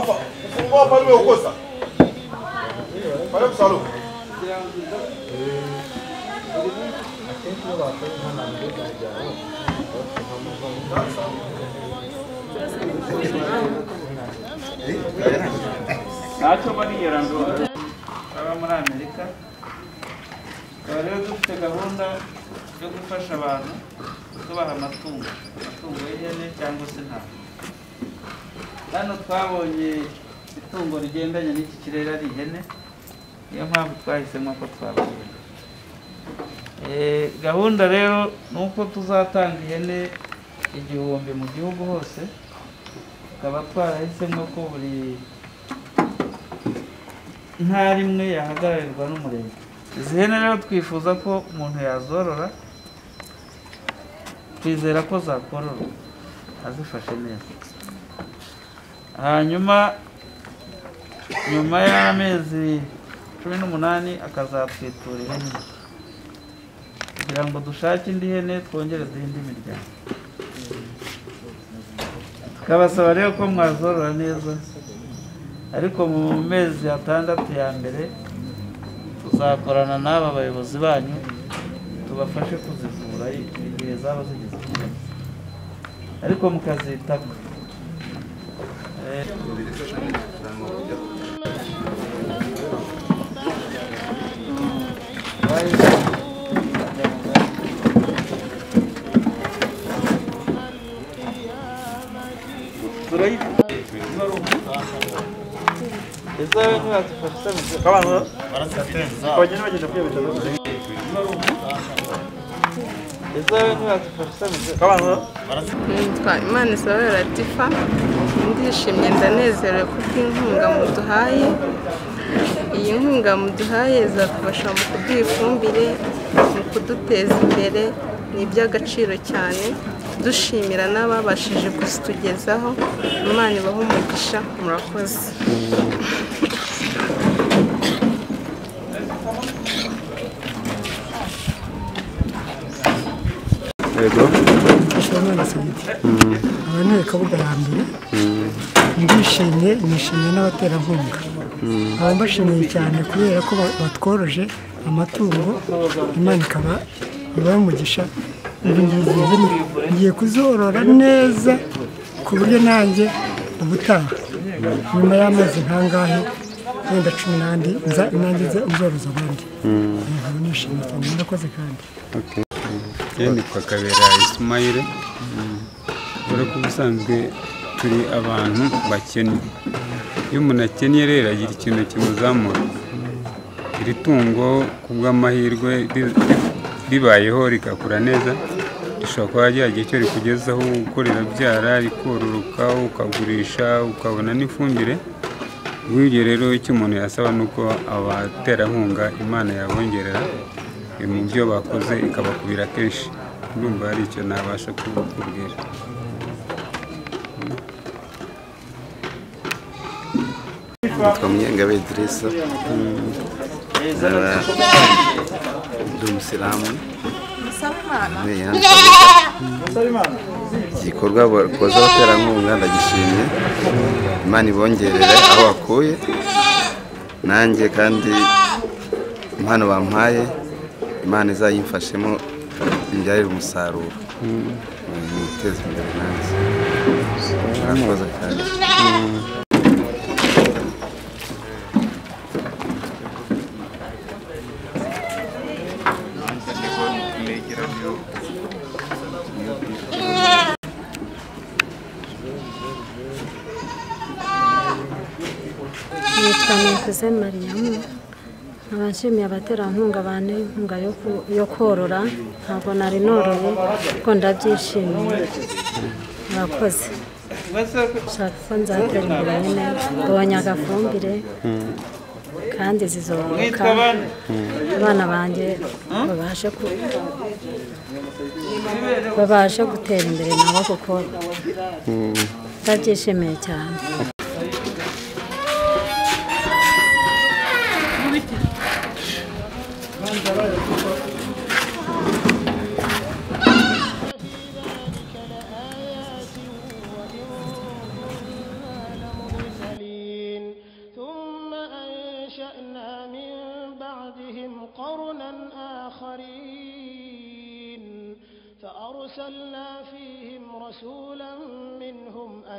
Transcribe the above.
Hapa, fungua pale umeukosa. Pale msalo. ntacyo bariyera ngo baba muri amerika tukaba rero dufite gahunda yo gufasha abantu tubaha amatungo amatungo y'ihene cyangwa se intama hano twabonye itungo rigendanye n'iki kirere ari ihene. Niyo mpamvu twahisemo ko twababona Eh, gahunda rero ni uko tuzatanga ihene igihumbi mu gihugu hose. Tukaba twarahisemo ko buri ntara imwe yahagararirwa n'umurenge. Izi hene rero twifuza ko umuntu yazorora twizera ko zakororwa azifashe neza. Hanyuma nyuma y'amezi cumi n'umunani akazatwitura ihene kugira ngo dushake indi hene twongere duhe indi miryango. Tukabasaba rero ko mwazorora neza ariko mu mezi atandatu ya mbere tuzakorana n'aba bayobozi banyu tubafashe kuzivura igihe zaba zigeze ariko mukazitaho Поднимайте, чтобы я nitwa imana isabel latifa. Ndishimye ndanezerewe kubw'inkunga muduhaye. Iyi nkunga muduhaye izadufasha mu kuduha ifumbire mu kuduteza imbere. Ni iby'agaciro cyane. Dushimira n'ababashije kuzitugezaho. Imana ibahe umugisha. Murakoze. Yego Shabana Sayidi aba ni kabuga ya mbere ndishimye nishimiye n'abaterankunga aba mbashimiye cyane kubera ko ba- batworoje amatungo imana ikaba ibaha umugisha ibi ihene ngiye kuzorora neza ku buryo nanjye ubutaha nyuma y'amezi nkangahe wenda cumi n'andi nza nanjye nze uzoroza abandi nkaba nishimye cyane murakoze kandi njyewe nitwa kabera isumayire dore ko ubusanzwe turi abantu bakennye iyo umuntu akennye rero agira ikintu kimuzamura. Iri tungo ku bw'amahirwe ri- ri- ribayeho rigakura neza. Rishobora kuba ryagira icyo rikugezaho uko rirabyara rikororoka ukagurisha ukabona n'ifumbire. Rero icyo umuntu yasaba ni uko abaterankunga imana yabongerera. Mu byo bakoze ikabakubira kenshi. Ndumva hari icyo nabasha kubabwira Nitwa Munyengabe nkaba ndi umusilamu igikorwa bakoze abaterankunga ndagishimye. Imana ibongerere aho wakuye nanjye kandi impano bampaye. Imana izayimfashemo imbyarire umusaruro. Niteze imbere nanjye. Murakoze cyane. Nitwa nikuze mariyamu nshimiye abaterankunga bane inkunga yo korora ntabwo nari noroye kuko ndabyishimiye. Murakoze. Nshaka ko nzatera imbere nyine? Mbonye agafumbire kandi zizoroka abana banjye babashe ku- babashe gutera imbere nabo kuko ndabyishimiye cyane. مِن بَعْدِهِمْ قَرْنًا آخَرِينَ فَأَرْسَلْنَا فِيهِمْ رَسُولًا مِّنْهُمْ أَنِ